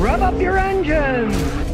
Rev up your engines!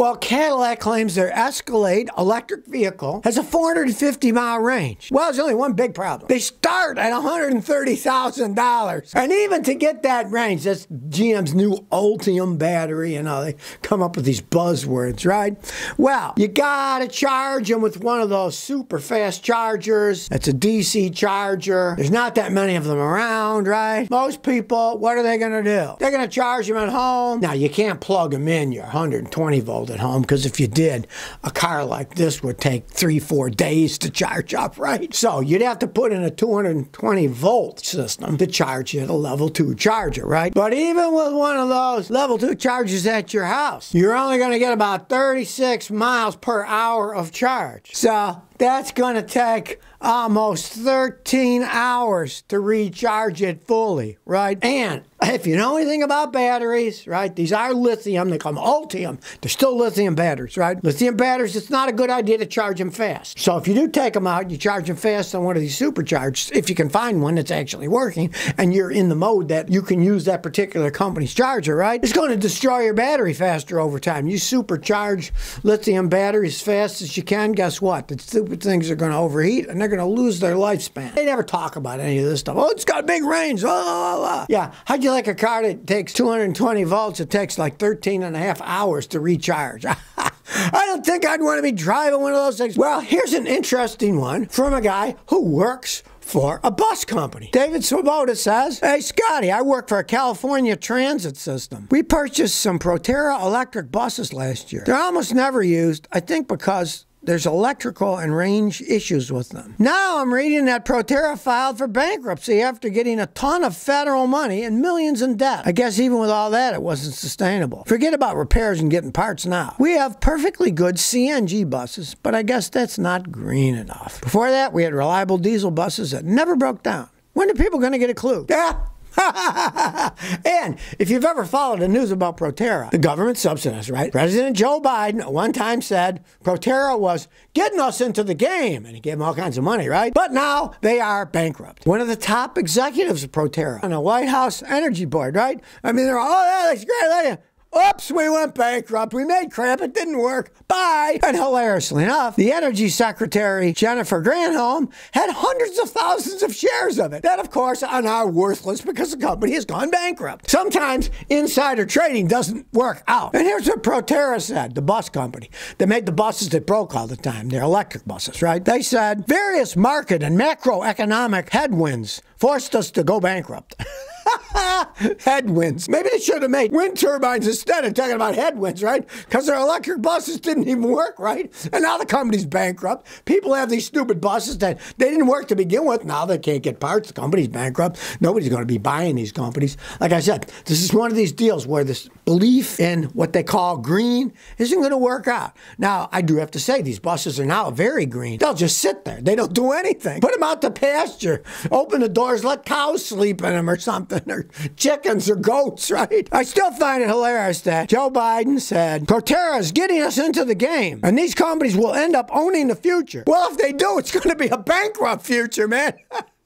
Well, Cadillac claims their Escalade electric vehicle has a 450 mile range. Well, there's only one big problem. They start at $130,000. And even to get that range, that's GM's new Ultium battery. You know, they come up with these buzzwords, right? Well, you gotta charge them with one of those super fast chargers. That's a DC charger. There's not that many of them around, right? Most people, what are they gonna do? They're gonna charge them at home. Now, you can't plug them in your 120 volt at home because if you did, a car like this would take three, four days to charge up, right? So you'd have to put in a 220 volt system to charge it a level two charger, right? But even with one of those level two chargers at your house, you're only going to get about 36 miles per hour of charge. So that's going to take almost 13 hours to recharge it fully, right? And if you know anything about batteries, right, these are lithium. They call them Ultium. They're still lithium batteries, right? Lithium batteries, it's not a good idea to charge them fast. So if you do take them out, you charge them fast on one of these superchargers, if you can find one that's actually working, and you're in the mode that you can use that particular company's charger, right? It's going to destroy your battery faster over time. You supercharge lithium batteries as fast as you can, guess what? The stupid things are going to overheat and they're going to lose their lifespan. They never talk about any of this stuff. Oh, it's got big range. Blah. Yeah. How'd you like a car that takes 220 volts? It takes like 13 and a half hours to recharge. I don't think I'd want to be driving one of those things. Well, here's an interesting one from a guy who works for a bus company. David Swoboda says, Hey, Scotty, I work for a California transit system. We purchased some Proterra electric buses last year. They're almost never used, I think because there's electrical and range issues with them. Now I'm reading that Proterra filed for bankruptcy after getting a ton of federal money and millions in debt. I guess even with all that, it wasn't sustainable. Forget about repairs and getting parts now. We have perfectly good CNG buses, but I guess that's not green enough. Before that, we had reliable diesel buses that never broke down. When are people going to get a clue? Yeah, and if you've ever followed the news about Proterra, the government subsidized, right? President Joe Biden at one time said Proterra was getting us into the game, and he gave them all kinds of money, right? But now they are bankrupt. One of the top executives of Proterra on the White House Energy Board, right? I mean, they're all, oh, yeah, that's great. Oops, we went bankrupt. We made crap. It didn't work. Bye. And hilariously enough, the Energy Secretary, Jennifer Granholm, had hundreds of thousands of shares of it. That, of course, are now worthless because the company has gone bankrupt. Sometimes insider trading doesn't work out. And here's what Proterra said, the bus company. They made the buses that broke all the time. They're electric buses, right? They said various market and macroeconomic headwinds forced us to go bankrupt. headwinds. Maybe they should have made wind turbines instead of talking about headwinds, right? Because their electric buses didn't even work, right? And now the company's bankrupt. People have these stupid buses that they didn't work to begin with. Now they can't get parts. The company's bankrupt. Nobody's going to be buying these companies. Like I said, this is one of these deals where this belief in what they call green isn't going to work out. Now, I do have to say, these buses are now very green. They'll just sit there. They don't do anything. Put them out to pasture. Open the doors, let cows sleep in them or something, or chickens or goats, right? I still find it hilarious that Joe Biden said Proterra is getting us into the game, and these companies will end up owning the future. Well, if they do, it's going to be a bankrupt future, man.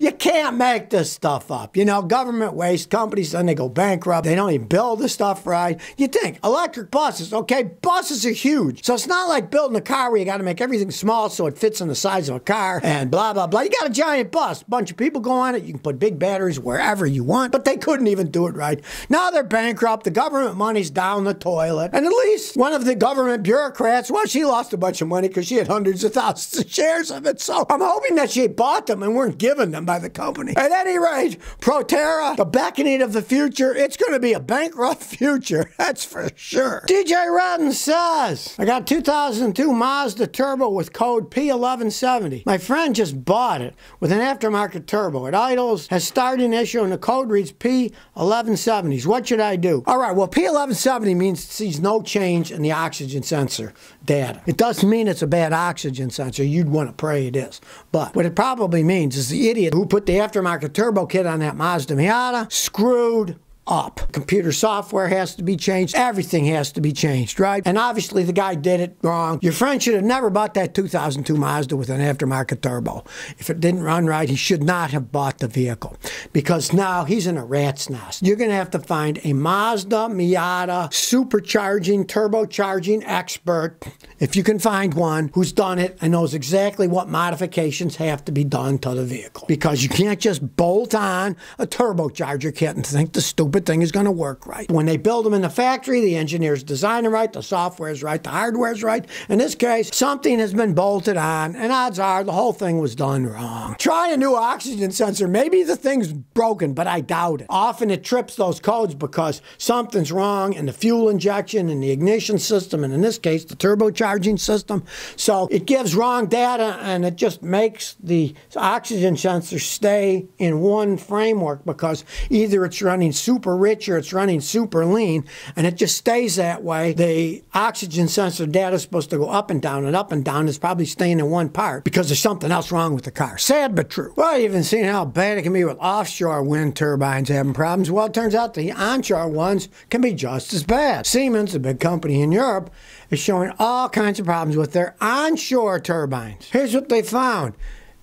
You can't make this stuff up. You know, government waste companies, then they go bankrupt. They don't even build the stuff right. You think electric buses, okay, buses are huge. So it's not like building a car where you got to make everything small so it fits in the size of a car and blah, blah, blah. You got a giant bus, bunch of people go on it. You can put big batteries wherever you want, but they couldn't even do it right. Now they're bankrupt. The government money's down the toilet. And at least one of the government bureaucrats, well, she lost a bunch of money because she had hundreds of thousands of shares of it. So I'm hoping that she bought them and weren't given them by the company. At any rate, Proterra, the beckoning of the future, it's going to be a bankrupt future. That's for sure. DJ Redden says, I got 2002 Mazda Turbo with code P1170. My friend just bought it with an aftermarket turbo. It idles, has starting issue, and the code reads P1170s. What should I do? All right, well, P1170 means it sees no change in the oxygen sensor data. It doesn't mean it's a bad oxygen sensor. You'd want to pray it is. But what it probably means is the idiot who put the aftermarket turbo kit on that Mazda Miata screwed up. Computer software has to be changed. Everything has to be changed, right? And obviously the guy did it wrong. Your friend should have never bought that 2002 Mazda with an aftermarket turbo. If it didn't run right, he should not have bought the vehicle because now he's in a rat's nest. You're going to have to find a Mazda Miata supercharging, turbocharging expert, if you can find one who's done it and knows exactly what modifications have to be done to the vehicle. Because you can't just bolt on a turbocharger kit and think the stupid thing is going to work right. When they build them in the factory, the engineers design them right, the software is right, the hardware is right. In this case, something has been bolted on, and odds are the whole thing was done wrong. Try a new oxygen sensor. Maybe the thing's broken, but I doubt it. Often it trips those codes because something's wrong in the fuel injection and the ignition system, and in this case, the turbocharging system. So it gives wrong data and it just makes the oxygen sensor stay in one framework because either it's running super rich or it's running super lean, and it just stays that way. The oxygen sensor data is supposed to go up and down, and up and down is probably staying in one part because there's something else wrong with the car. Sad but true. Well, you've even seen how bad it can be with offshore wind turbines having problems. Well, it turns out the onshore ones can be just as bad. Siemens, a big company in Europe, is showing all kinds of problems with their onshore turbines. Here's what they found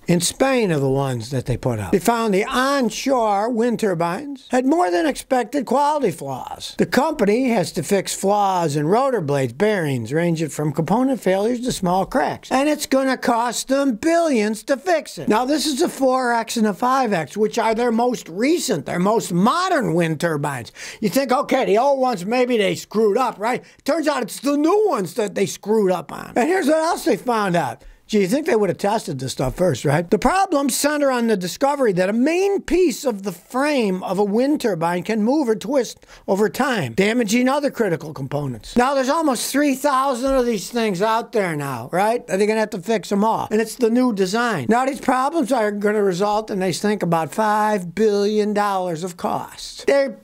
in Spain are the ones that they put up. They found the onshore wind turbines had more than expected quality flaws. The company has to fix flaws in rotor blades, bearings, ranging from component failures to small cracks. And it's going to cost them billions to fix it. Now, this is a 4X and a 5X, which are their most recent, their most modern wind turbines. You think, okay, the old ones, maybe they screwed up, right? Turns out it's the new ones that they screwed up on. And here's what else they found out. Gee, you think they would have tested this stuff first, right? The problems center on the discovery that a main piece of the frame of a wind turbine can move or twist over time, damaging other critical components. Now, there's almost 3,000 of these things out there now, right? Are they going to have to fix them all? And it's the new design. Now, these problems are going to result in, they think, about $5 billion of cost. They're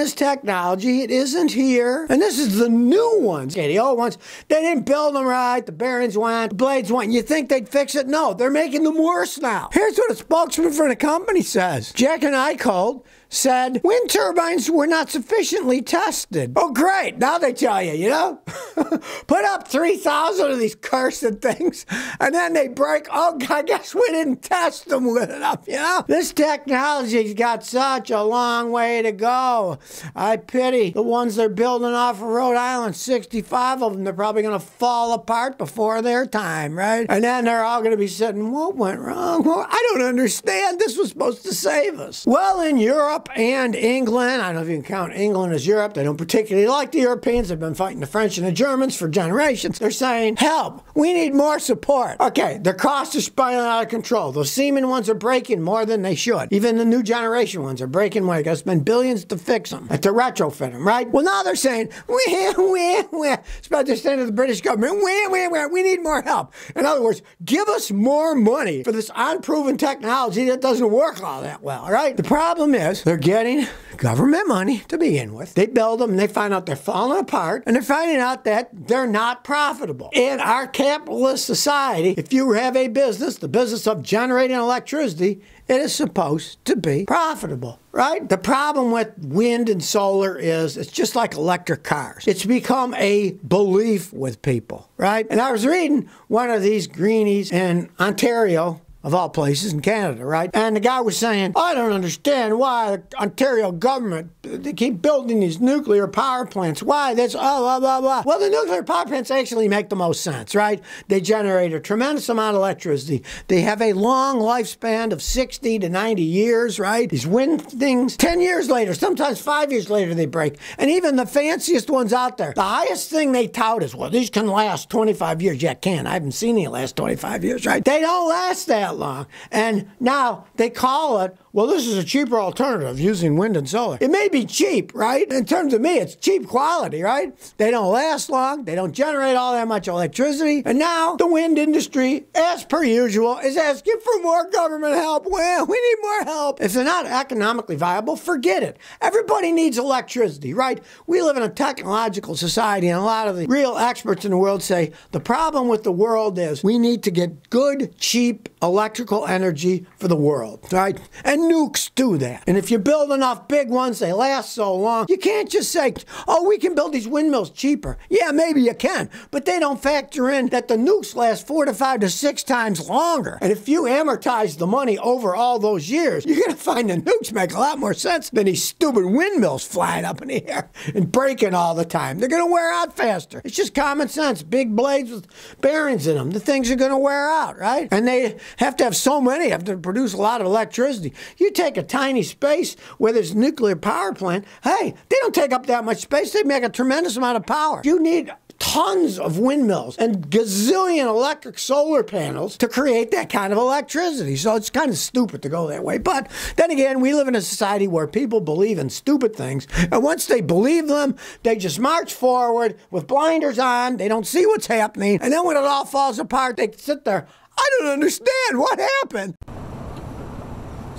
this technology. It isn't here. And this is the new ones. Okay, the old ones, they didn't build them right. The bearings went, the blades went. You think they'd fix it? No, they're making them worse now. Here's what a spokesman for the company says. Jochen Eickholt said wind turbines were not sufficiently tested. Oh, great. Now they tell you, you know? Put up 3,000 of these cursed things, and then they break. Oh, I guess we didn't test them enough, you know? This technology's got such a long way to go. I pity the ones they're building off of Rhode Island, 65 of them. They're probably going to fall apart before their time, right? And then they're all going to be sitting, what went wrong? Well, I don't understand. This was supposed to save us. Well, in Europe, and England. I don't know if you can count England as Europe. They don't particularly like the Europeans. They've been fighting the French and the Germans for generations. They're saying, help, we need more support. Okay, the costs are spiraling out of control. Those Siemens ones are breaking more than they should. Even the new generation ones are breaking more. To spend billions to fix them to retrofit them, right? Well, now they're saying, we, we, we, it's about the state of the British government, we, we, we, we need more help. In other words, give us more money for this unproven technology that doesn't work all that well, right? The problem is, they're getting government money to begin with. They build them and they find out they're falling apart and they're finding out that they're not profitable. In our capitalist society, if you have a business, the business of generating electricity, it is supposed to be profitable, right? The problem with wind and solar is it's just like electric cars. It's become a belief with people, right? And I was reading one of these greenies in Ontario of all places in Canada, right? And the guy was saying, I don't understand why the Ontario government they keep building these nuclear power plants. Why? That's oh blah blah blah. Well, the nuclear power plants actually make the most sense, right? They generate a tremendous amount of electricity. They have a long lifespan of 60 to 90 years, right? These wind things, 10 years later, sometimes five years later, they break. And even the fanciest ones out there, the highest thing they tout is, well, these can last 25 years. Yeah, can. I haven't seen any last 25 years, right? They don't last that that long. And now they call it well, this is a cheaper alternative using wind and solar. It may be cheap, right? In terms of me, it's cheap quality, right? They don't last long, they don't generate all that much electricity. And now the wind industry, as per usual, is asking for more government help. Well, we need more help. If they're not economically viable, forget it. Everybody needs electricity, right? We live in a technological society, and a lot of the real experts in the world say the problem with the world is we need to get good, cheap electrical energy for the world, right? And nukes do that. And if you build enough big ones, they last so long. You can't just say, oh, we can build these windmills cheaper. Yeah, maybe you can, but they don't factor in that the nukes last four to five to six times longer. And if you amortize the money over all those years, you're going to find the nukes make a lot more sense than these stupid windmills flying up in the air and breaking all the time. They're going to wear out faster. It's just common sense. Big blades with bearings in them. The things are going to wear out, right? And they have to have so many, have to produce a lot of electricity. You take a tiny space where there's a nuclear power plant, hey, they don't take up that much space. They make a tremendous amount of power. You need tons of windmills and gazillion electric solar panels to create that kind of electricity. So it's kind of stupid to go that way. But then again, we live in a society where people believe in stupid things. And once they believe them, they just march forward with blinders on. They don't see what's happening. And then when it all falls apart, they sit there. I don't understand what happened.